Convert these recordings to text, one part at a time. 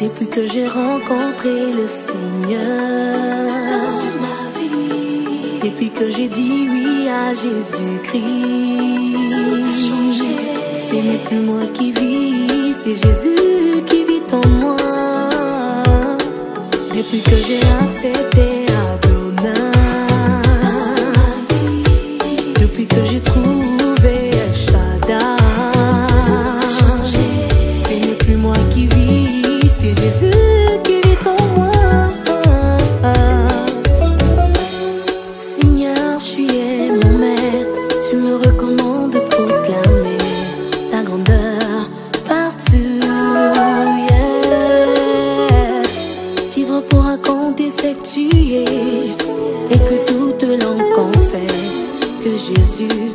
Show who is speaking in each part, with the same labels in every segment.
Speaker 1: Depuis que j'ai rencontré le Seigneur.
Speaker 2: Dans ma vie,
Speaker 1: depuis que j'ai dit oui à Jésus-Christ, ce n'est plus moi qui vis, c'est Jésus qui vit en moi. Depuis que j'ai accepté
Speaker 2: quand t'es
Speaker 1: et que
Speaker 2: tout
Speaker 1: te l'en confesse que Jésus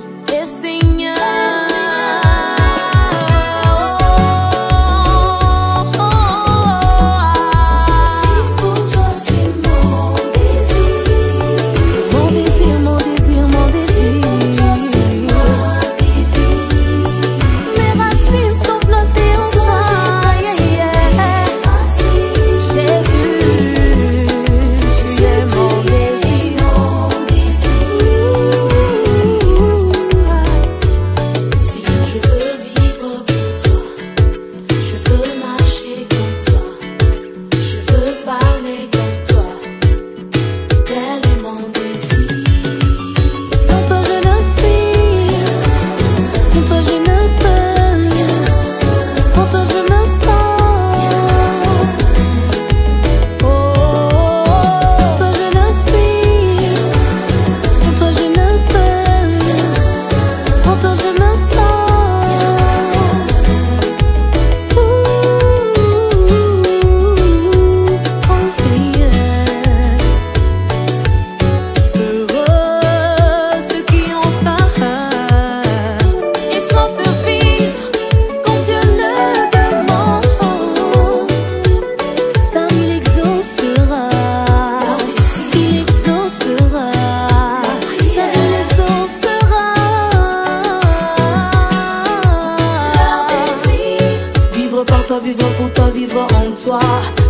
Speaker 1: vivre pour toi, vivre en toi.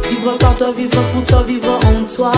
Speaker 1: Vivre par toi, vivre pour toi, vivre en toi.